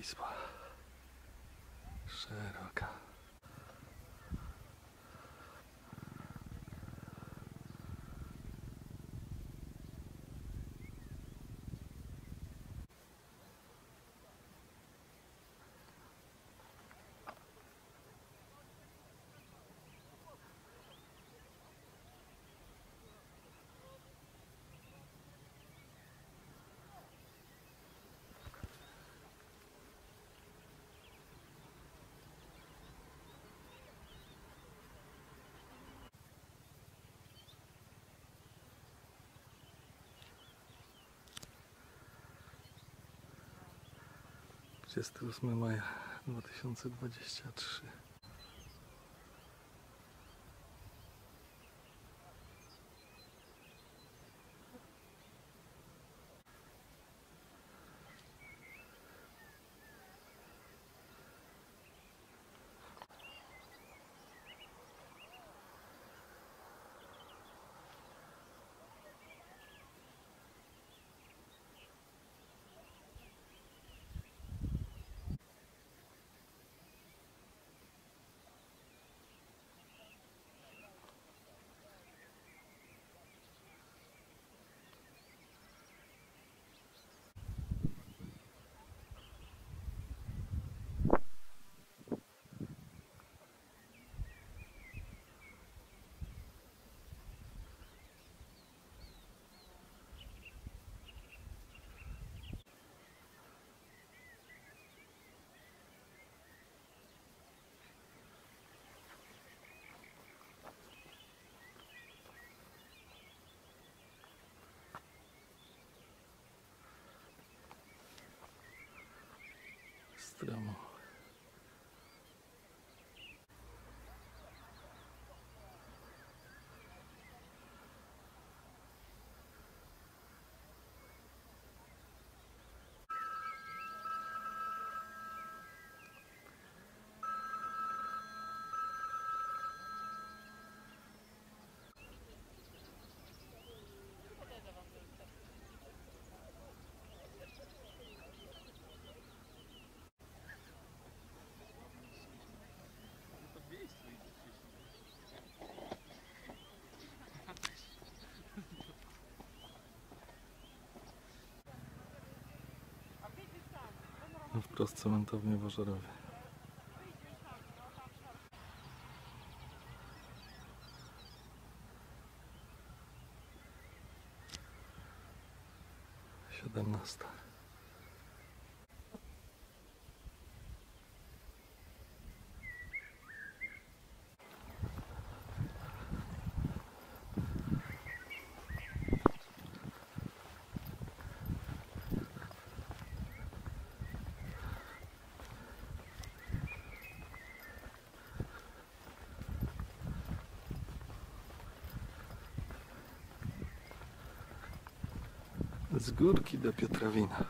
Wisła. Szeroka. 28 maja 2023 Esperamos. Wprost cementownie w Ożerowie. Siedemnasta. Z górki do Piotrowina.